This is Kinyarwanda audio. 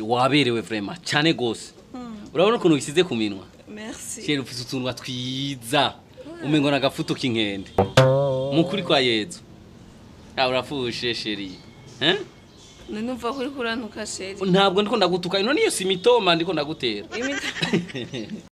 waberewe vrema cyane gose hmm. urabona ukuntu wisize ku minwa sheri ufite utuntu twiza umengo na gafuto k'inkende mukuri kwa yezu ah, urafushe sheri eh Nenumva kuri kurantuka sheri Ntabwo ndiko ndagutuka ino niyo simitoma ndiko ndagutera